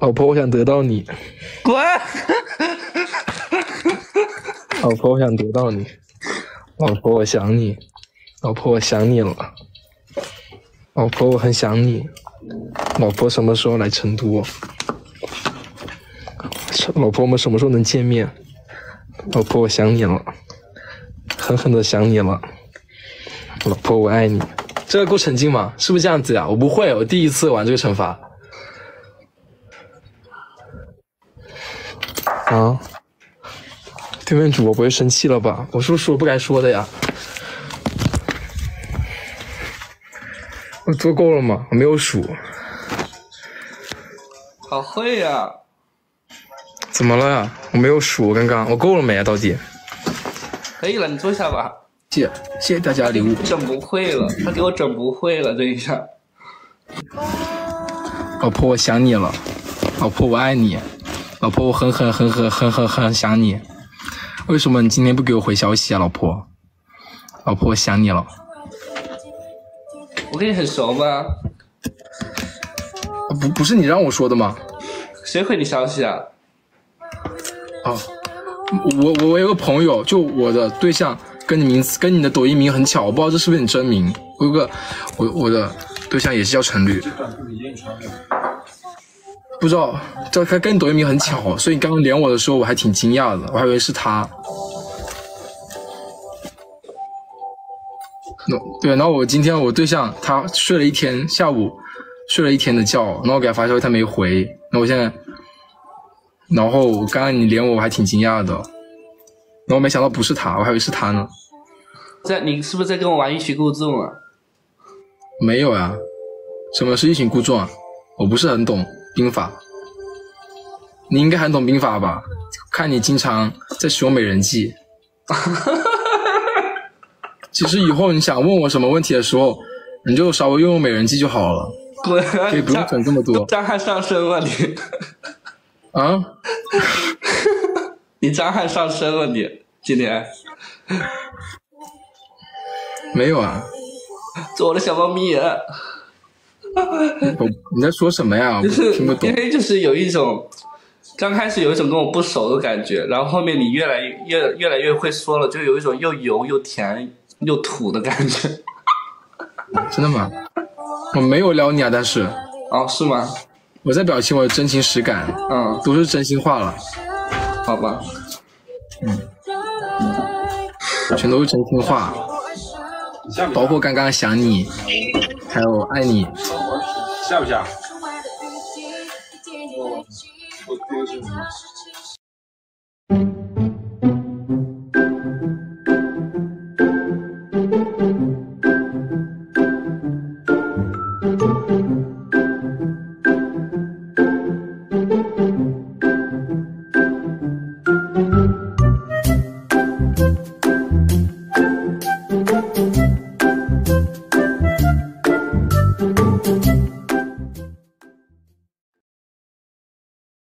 老婆，我想得到你。滚！老婆，我想得到你。老婆，我想你。老婆，我想你了。老婆，我很想你。老婆，什么时候来成都？老婆，我们什么时候能见面？老婆，我想你了，狠狠的想你了。老婆，我爱你。这个够沉浸吗？是不是这样子呀？我不会，我第一次玩这个惩罚。啊！对面主播不会生气了吧？我是不是说不该说的呀。我做够了吗？我没有数。好会呀！怎么了呀？我没有数，刚刚我够了没啊？到底？可以了，你坐下吧。谢谢谢大家礼物。整不会了，他给我整不会了，这一下。老婆，我想你了。老婆，我爱你。老婆，我很很很很很很很想你，为什么你今天不给我回消息啊，老婆？老婆，我想你了。我跟你很熟吗？不，不是你让我说的吗？谁回你消息啊？哦，我我我有个朋友，就我的对象跟你名字跟你的抖音名很巧，我不知道这是不是你真名。我有个我我的对象也是叫陈绿。不知道，这他跟你抖音名很巧，所以你刚刚连我的时候，我还挺惊讶的，我还以为是他。对，然后我今天我对象他睡了一天，下午睡了一天的觉，然后我给他发消息他没回，那我现在，然后刚刚你连我，我还挺惊讶的，然后没想到不是他，我还以为是他呢。在你是不是在跟我玩欲擒故纵啊？没有啊，什么是欲擒故纵啊？我不是很懂。兵法，你应该很懂兵法吧？看你经常在使用美人计。其实以后你想问我什么问题的时候，你就稍微用用美人计就好了，可以不用整这么多。张翰上身了你？啊？你张翰上身了你？今天？没有啊。做我的小猫咪。你在说什么呀？听不懂。因为就是有一种，刚开始有一种跟我不熟的感觉，然后后面你越来越越越来越会说了，就有一种又油又甜又土的感觉。真的吗？我没有撩你啊，但是。哦，是吗？我在表情我的真情实感，嗯，都是真心话了。好吧。嗯。全都是真心话，包括刚刚想你，还有爱你。下不下？我我